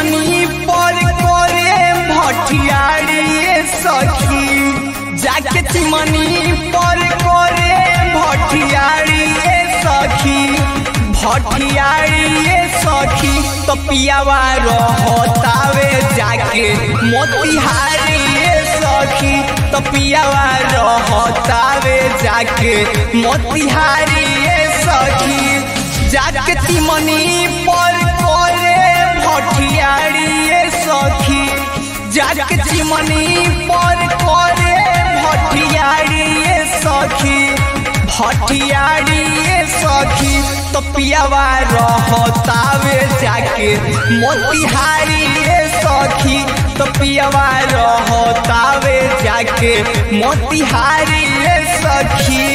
Chimney पर करे भटियारी सखी। जाके चिमनी पर करे भटियारी सखी। भटियारी सखी तो पियावा रहतावे जाके। मोतिहारी सखी तो पियावा रहतावे जाके। मोतिहारी सखी। जाके चिमनी पर भटियारी सखी, जाके चिमनी पर करे भटियारी सखी। भटियारी सखी तो पियावा रहतावे जाके। मोतिहारी सखी तो पियावा रहतावे जाके। मोतिहारी सखी।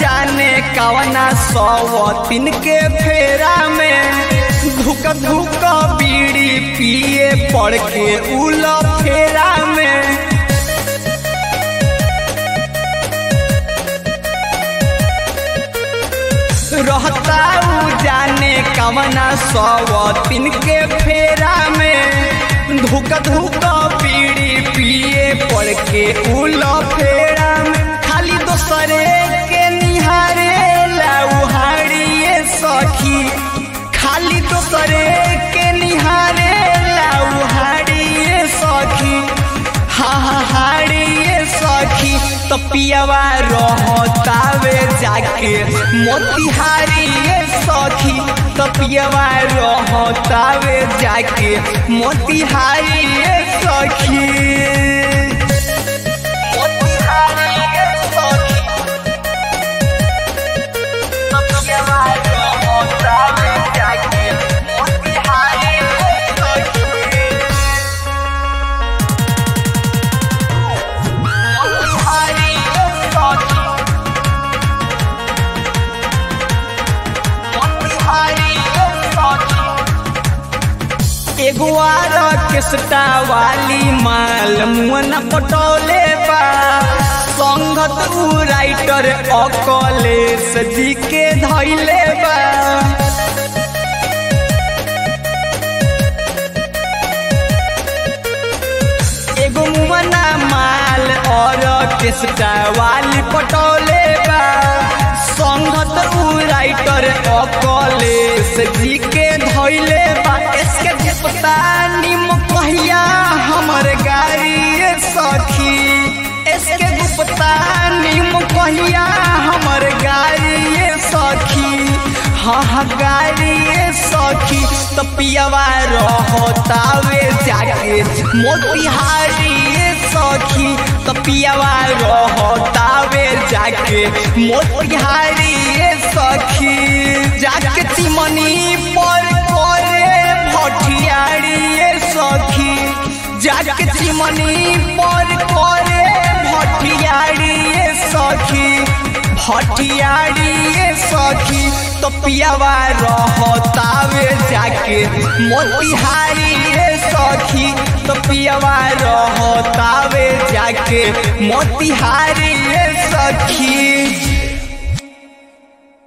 जाने कवना सवतिन के फेरा में। धुक धुक बीड़ी पिए पड़ के उल फेरा में। रहता जाने कवना सवतिन के फेरा में। धुक धुक बीड़ी पिए पड़ के उल फेरा खाली दोसरे के निहारे लाउहारिए सखी। हा हा हारिए सखी। तो पियावा रहतावे जाके मोतिहारिए सखी। तो पियावा रहतावे जाके मोतिहारिए सखी। एगो केसटा वाली माल मुन पटौले बा संगत राइटर के धैले बा माल और वाली पटौले बा संगत राइटर अकलेश जी के धैले बा इसके पता निम कहिया हमर सखी इसके गुप्ता निम कहिया हमर सखी। हाँ हाँ गाड़ी सखी। तो रहतावे जाके। मोतिहारी सखी। तो पियावा रहतावे जाके। मोतिहारी सखी। जाके चिमनी पर चिमनी पर करे भटियारी सखी भटियारी सखी तो पियावा रहतावे जाके मोतिहारी सखी तो पियावा रहतावे जाके मोतिहारी सखी